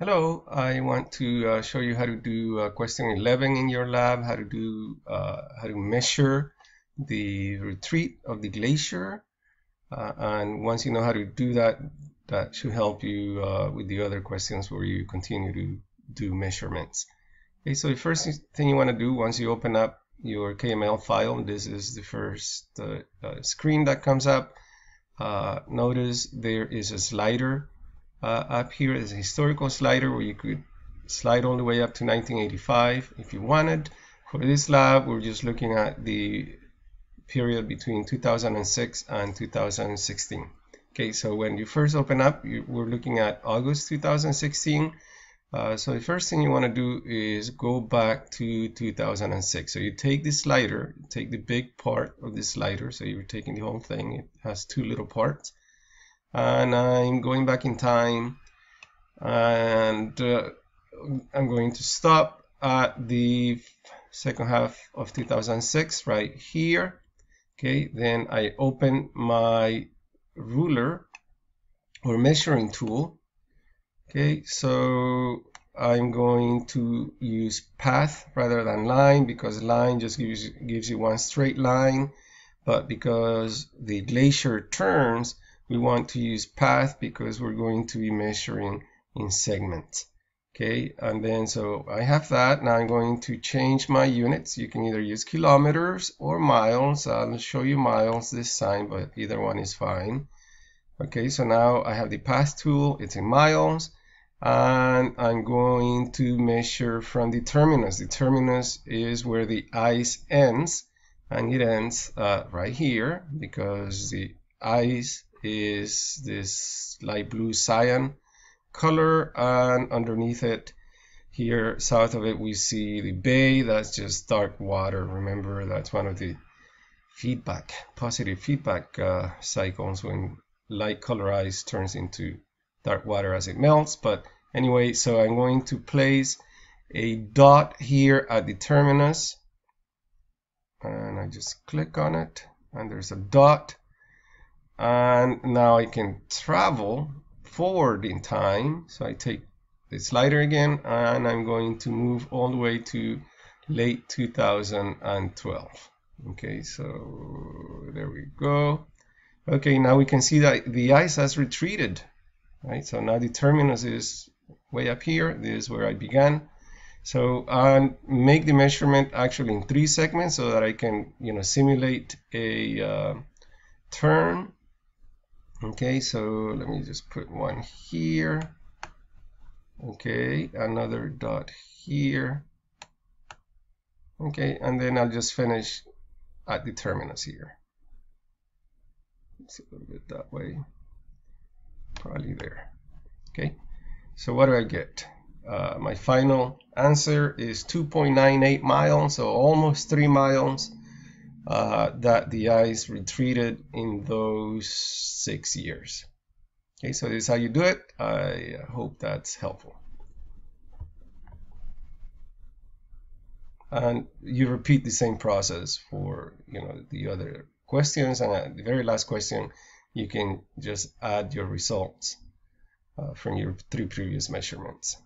Hello, I want to uh, show you how to do uh, question 11 in your lab, how to do, uh, how to measure the retreat of the glacier. Uh, and once you know how to do that, that should help you uh, with the other questions where you continue to do measurements. Okay, so the first thing you want to do once you open up your KML file, this is the first uh, screen that comes up. notice there is a slider uh, up here is a historical slider where you could slide all the way up to 1985 if you wanted. For this lab, we're just looking at the period between 2006 and 2016. Okay, so when you first open up, you, we're looking at August 2016. Uh, so the first thing you want to do is go back to 2006. So you take the slider, take the big part of the slider. So you're taking the whole thing. It has two little parts and I'm going back in time. And uh, I'm going to stop at the second half of 2006 right here. Okay then I open my ruler or measuring tool. Okay so I'm going to use path rather than line because line just gives, gives you one straight line. But because the glacier turns we want to use path because we're going to be measuring in segments okay? And then so I have that. Now I'm going to change my units. You can either use kilometers or miles. I'll show you miles this time but either one is fine. Okay so now I have the path tool. It's in miles. And I'm going to measure from the terminus. The terminus is where the ice ends. And it ends uh, right here because the ice is this light blue cyan color and underneath it here south of it we see the bay. That's just dark water. Remember that's one of the feedback positive feedback uh, cycles when light color ice turns into dark water as it melts. But anyway so I'm going to place a dot here at the terminus. And I just click on it and there's a dot and now I can travel forward in time. So I take the slider again and I'm going to move all the way to late 2012 okay so there we go. Okay now we can see that the ice has retreated right? So now the terminus is way up here. This is where I began. So I make the measurement actually in three segments so that I can you know simulate a uh, turn okay so let me just put one here. Okay another dot here. Okay and then I'll just finish at the terminus here. It's a little bit that way. Probably there. Okay so what do I get? Uh, my final answer is 2.98 miles so almost three miles uh, that the ice retreated in those six years. Okay, so this is how you do it. I hope that's helpful. And you repeat the same process for you know the other questions, and at the very last question, you can just add your results uh, from your three previous measurements.